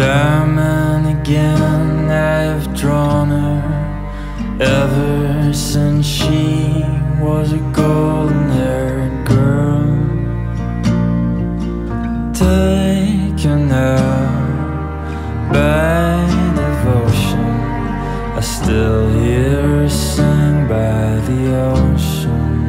Time and again I've drawn her. Ever since she was a golden-haired girl. Taken out by devotion I still hear her sing by the ocean.